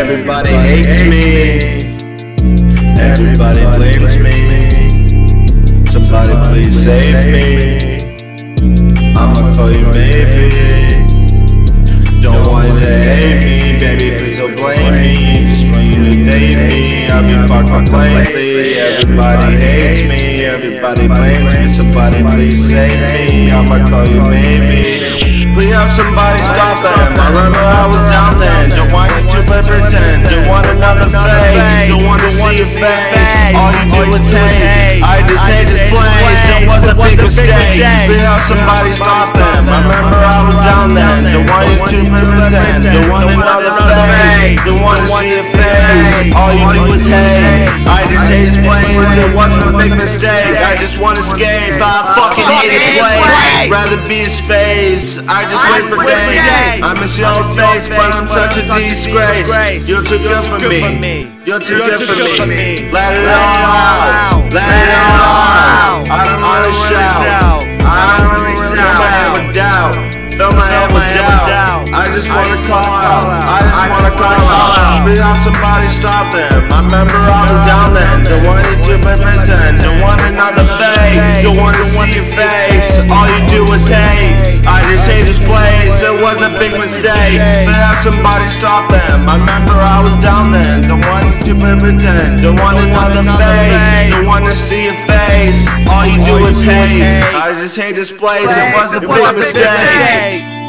Everybody hates me. Everybody blames me. Somebody please save me. I'ma call you maybe. Don't want you to hate me, baby. Please don't blame me. Just want you to date me. I've been fucked up lately. Everybody hates me. Everybody blames me. Somebody please save me. I'ma call you maybe. Please have somebody stop them. I remember I was down then. Face. All you do is hate. I just hate this place. It was a big mistake. Have somebody stop them. I remember I was down then. Don't want you to pretend. Don't want another fake. Don't want to see your face. All you do is hate. I just hate this place. It wasn't a big mistake. I just want to escape. I fucking hate this place. Rather be in space. I just wait for days. I miss your face, but I'm such a disgrace. You're too good for me. You're too good for me. Let it all out. Let it all out. I don't wanna shout. Just wanna call out. I just wanna call out. Please have somebody stop them. I remember I was down then. Don't want you to pretend. Don't want another fake. Don't wanna see your face. All you do is hate. I just hate this place. It was a big mistake. Please have somebody stop them. I remember I was down then. Don't want you to pretend. Don't want another fake. Don't wanna see your face. All you do is hate. I just hate this place. It was a big mistake.